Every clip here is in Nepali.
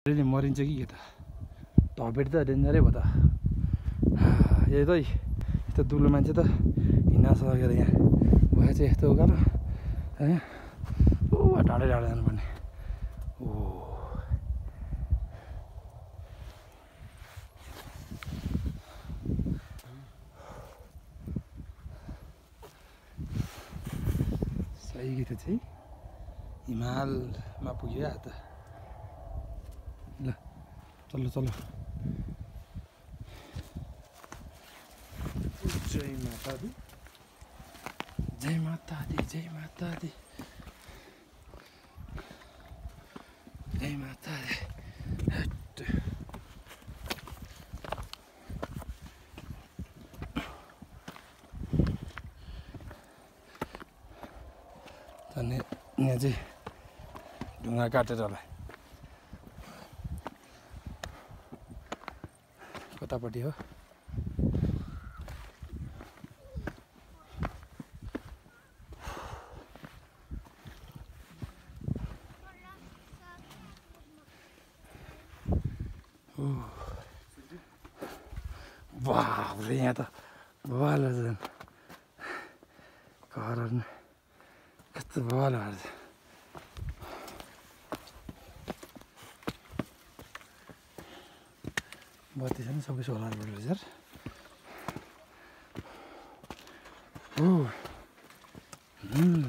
नि मरिन्छ कि के त धपेट त डेन्जरै भयो त यही त यस्तो दुलो मान्छे त हिँड्न सकेर यहाँ भए चाहिँ यस्तो उकालो होइन ऊ टाढै टाढो जानुपर्ने ओ सही गीत चाहिँ हिमालमा पुग्यो त चल्लो चल्लो जय माता दी जय माता दी जय माता दी जय माता दी हट। अनि यहाँ चाहिँ ढुङ्गा काटेर होला कतापट्टि हो। बाफ्रे यहाँ त बवाल झन् कस्तो बवाल छ बत्ती छ नि सबै रहेछ ओ उम्,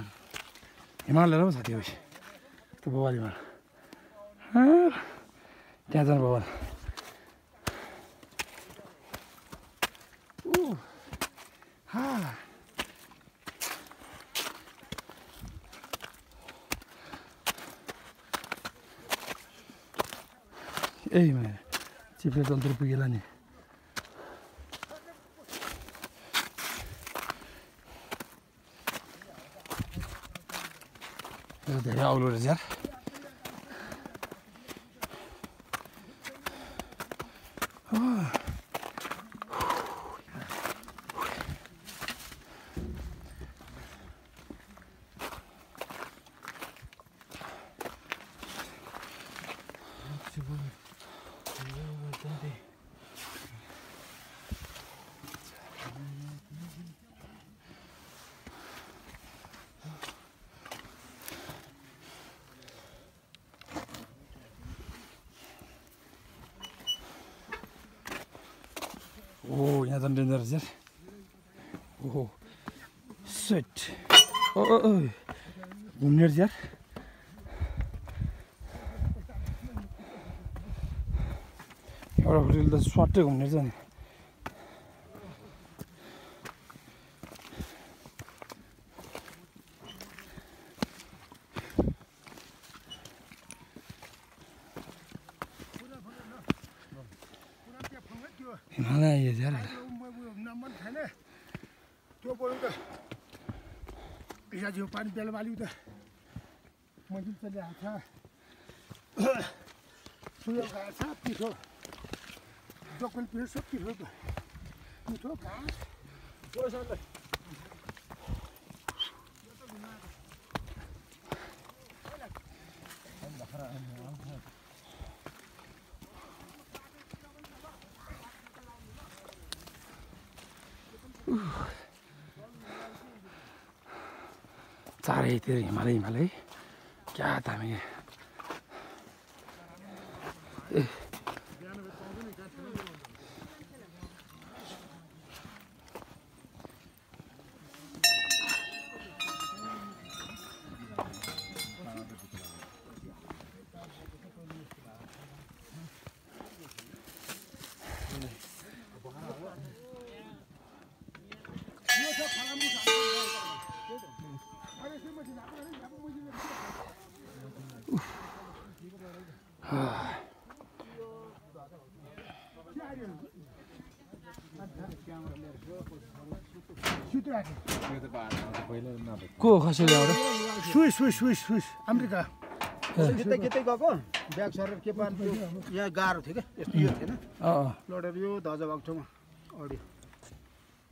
हिमाल हेर पो साथी होस् त्यो बवाल हिमाल त्यहाँ जानु बवाल ऊ, हा ए माया चिप्ले तन्त्र पुगेला नि यो धेरै औलो रहेछ यार ओ यहाँ झन् डेन्जर रहेछ यार ओहो सेट ओ ओ ओ घुम्ने रहेछ यार एउटा होटेल त स्वाटै घुम्ने रहेछ नि बरु त जिउ पानी बेला बाली त मजिद त ल्याएको छ सुयो घाँस पिठो? दोकन पिठो सब पिठो त मिठो घाँस पैसा चारैतिर हिमालय हिमालय। क्या दामी। ए। को खसेर ल्याएर Swiss Swiss Swiss Swiss. America. खिच्दै खिच्दै गएको? ब्याग सरेर के पार्नु यहाँ गाह्रो थियो क्या? यस्तो यो थिएन अँ अँ। लडेर यो धजाबाग ठाउँमा अड्यो।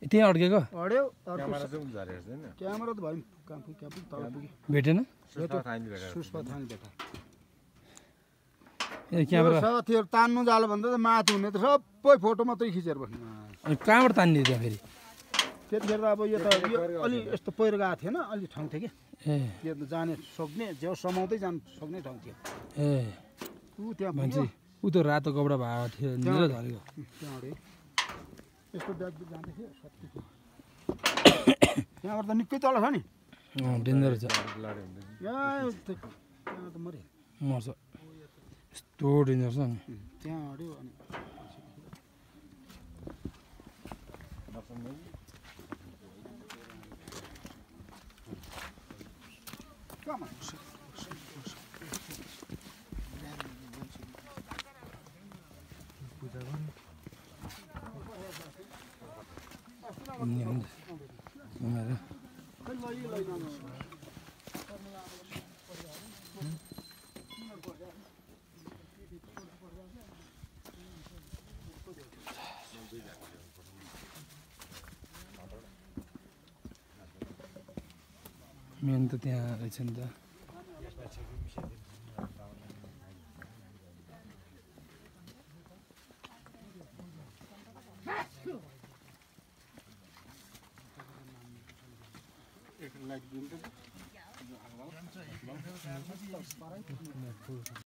त्यहीँ अड्केको? अड्यो क्यामेरा त भयो कहाँ पुग्यो तल पुग्यो। भेटेन? सुस्पा थानी भेटा साथीहरू तान्नु जालो भन्दा त माथि हुने त सबै फोटो मात्रै खिचेर बस्नु। अनि कहाँबाट तानिदियो त्यहाँ फेरि? त्यतिखेर त अब यो त यो अलि यस्तो पहिरो गएको थिएन अलि ठाउँ थियो कि। ए। यो त जाने सक्ने जेउ समाउँदै जानु सक्ने ठाउँ थियो। ए। ऊ त्यहाँ मान्छे पुग्यो, ऊ त रातो कपडा भएको थियो निलो झरेको। त्यहाँबाट यस्तो ब्याग जाँदै थियो त्यहाँबाट त निकै तल छ नि। अँ डेन्जर छ। मर्छ। यस्तो डेन्जर छ नि त्यहाँ अड्यो अनि Come on. मेन त त्यहाँ रहेछ नि त।